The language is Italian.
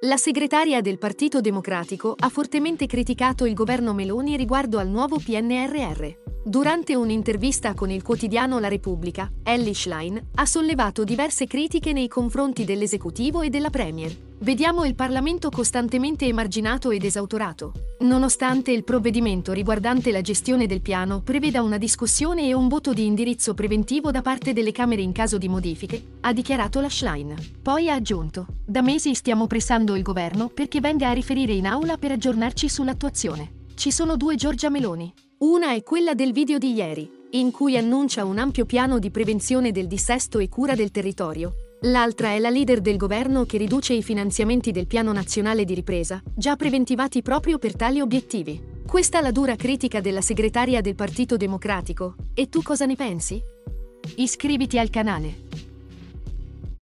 La segretaria del Partito Democratico ha fortemente criticato il governo Meloni riguardo al nuovo PNRR. Durante un'intervista con il quotidiano La Repubblica, Ellie Schlein ha sollevato diverse critiche nei confronti dell'esecutivo e della Premier. Vediamo il Parlamento costantemente emarginato ed esautorato. Nonostante il provvedimento riguardante la gestione del piano preveda una discussione e un voto di indirizzo preventivo da parte delle Camere in caso di modifiche, ha dichiarato la Schlein. Poi ha aggiunto: Da mesi stiamo pressando il governo perché venga a riferire in aula per aggiornarci sull'attuazione. Ci sono due Giorgia Meloni. Una è quella del video di ieri, in cui annuncia un ampio piano di prevenzione del dissesto e cura del territorio. L'altra è la leader del governo che riduce i finanziamenti del Piano Nazionale di Ripresa, già preventivati proprio per tali obiettivi. Questa è la dura critica della segretaria del Partito Democratico. E tu cosa ne pensi? Iscriviti al canale.